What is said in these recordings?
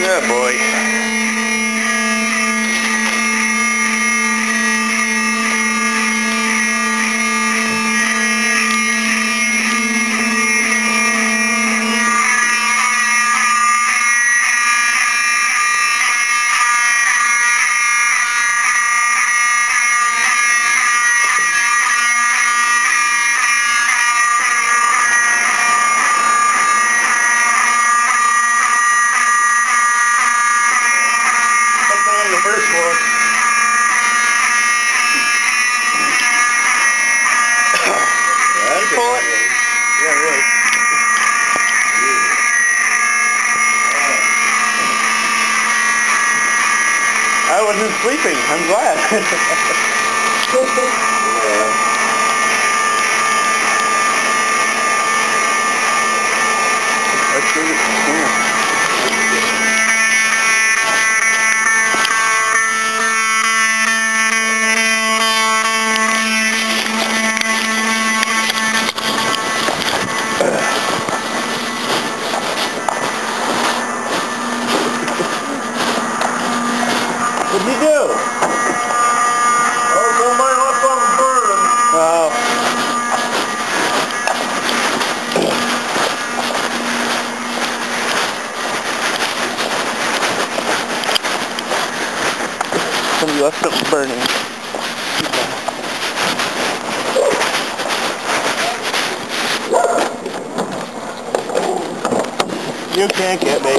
Yeah, boy. Something on the first. Pull it. Yeah, really. I wasn't sleeping. I'm glad. Let's What'd you do? Oh, somebody left something burning. Oh. oh somebody left something burning. You can't get me.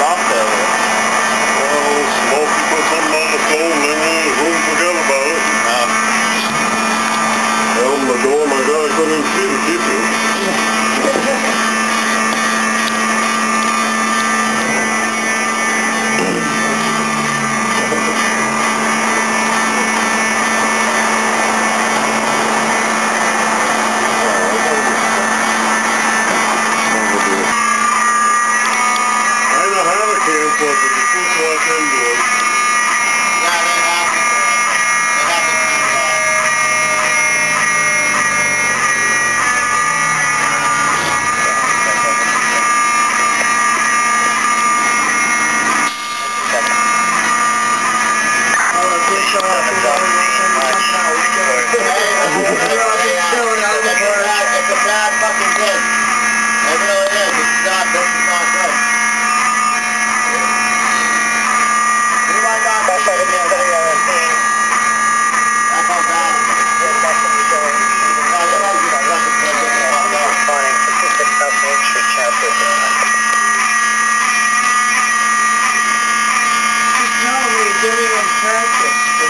Though? Well, something on the stove and the fucking thing. It really is. It's not, this is not good. We might not be able to do video of scene. That's how bad it is. Yeah, that's what we're doing. No, you don't do that. That's a good video. No, it's funny. 56 South Main Street, Chelsea. telling me giving them practice, if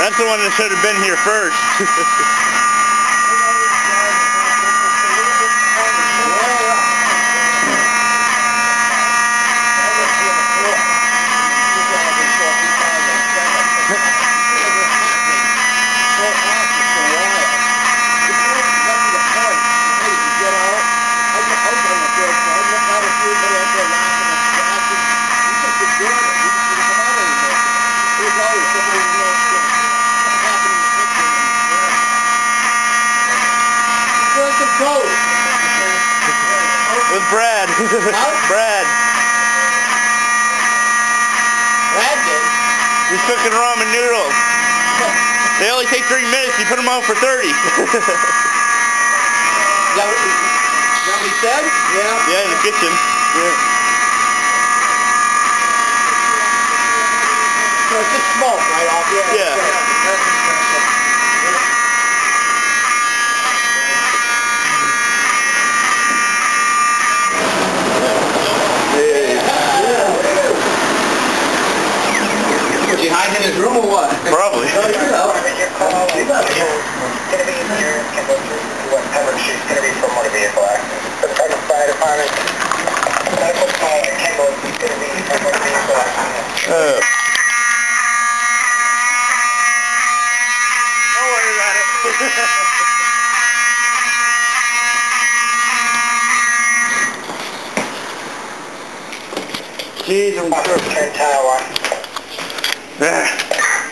That's the one that should have been here first. With Brad. Brad. Brad did. He's cooking ramen noodles. They only take three minutes. You put them on for 30. Is that what is that what he said? Yeah. yeah, in the kitchen. Yeah. So it's just smoke right off? Yeah. Was he hiding in his room or what? Probably. you know. Your call is gonna be your Kimball Street, West Pembroke Street, it's gonna be for motor vehicle accident. The Pembroke Fire Department, medical call at Kimball, it's gonna be for motor vehicle accident. Uh, don't worry about it. Jeez, I'm Turn tile one. Ah.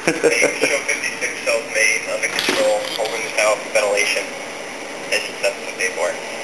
Show 56 South Main, under control, holding the tile for ventilation. Engine 7 for